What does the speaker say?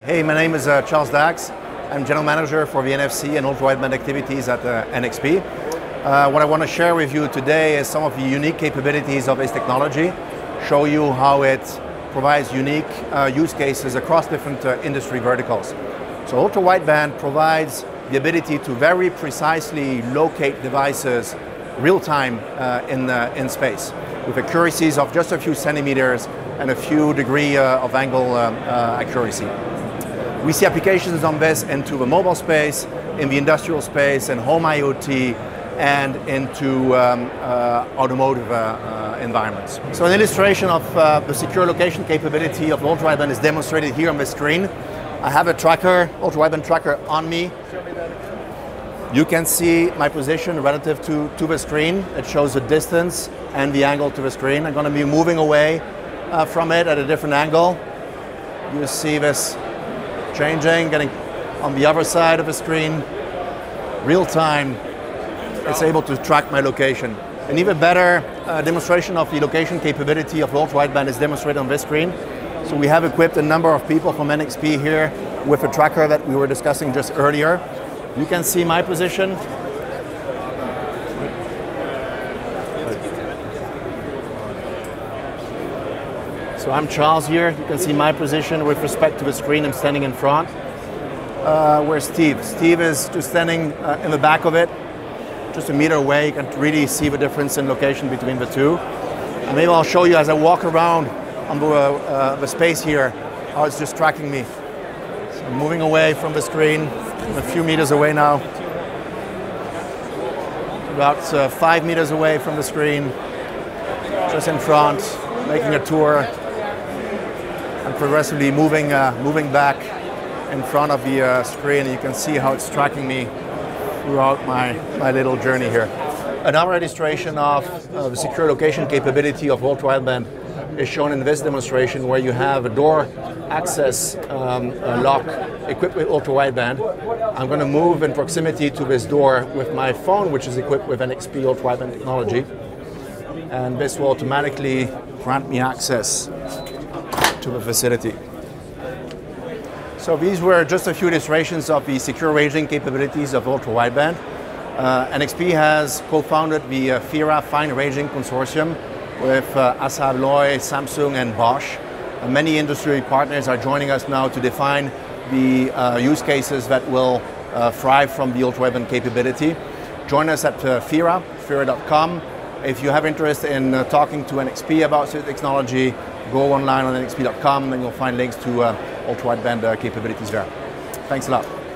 Hey, my name is uh, Charles Dachs. I'm General Manager for the NFC and ultra-wideband activities at uh, NXP. Uh, what I want to share with you today is some of the unique capabilities of this technology, show you how it provides unique uh, use cases across different uh, industry verticals. So ultra-wideband provides the ability to very precisely locate devices real-time uh, in, in space with accuracies of just a few centimeters and a few degree of angle um, accuracy. We see applications on this into the mobile space, in the industrial space, and home IoT, and into um, uh, automotive uh, uh, environments. So an illustration of uh, the secure location capability of ultra-wideband is demonstrated here on the screen. I have a tracker, ultra-wideband tracker on me. You can see my position relative to, to the screen. It shows the distance and the angle to the screen. I'm going to be moving away uh, from it at a different angle. You see this changing, getting on the other side of the screen, real time, it's able to track my location. An even better uh, demonstration of the location capability of ultra-wideband is demonstrated on this screen. So we have equipped a number of people from NXP here with a tracker that we were discussing just earlier. You can see my position. So I'm Charles here. You can see my position with respect to the screen I'm standing in front. Uh, where's Steve? Steve is just standing uh, in the back of it, just a meter away. You can really see the difference in location between the two. And maybe I'll show you as I walk around on the, uh, the space here how it's just tracking me. So I'm moving away from the screen. I'm a few meters away now. About uh, five meters away from the screen, just in front, making a tour progressively moving, uh, moving back in front of the uh, screen. You can see how it's tracking me throughout my, my little journey here. Another illustration of uh, the secure location capability of ultra-wideband is shown in this demonstration where you have a door access um, lock equipped with ultra-wideband. I'm going to move in proximity to this door with my phone, which is equipped with NXP ultra-wideband technology. And this will automatically grant me access to the facility. So these were just a few illustrations of the secure ranging capabilities of ultra-wideband. Uh, NXP has co-founded the uh, FIRA Fine Ranging Consortium with uh, ASSA ABLOY, Samsung and Bosch. Uh, many industry partners are joining us now to define the uh, use cases that will uh, thrive from the ultra-wideband capability. Join us at uh, FIRA, FIRA.com. If you have interest in talking to NXP about this technology, go online on nxp.com and you'll find links to uh, ultra-wideband uh, capabilities there. Thanks a lot.